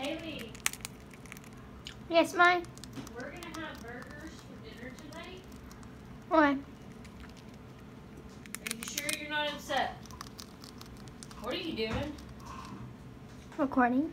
Haley. Yes, ma'am. We're gonna have burgers for dinner tonight. Why? Are you sure you're not upset? What are you doing? Recording.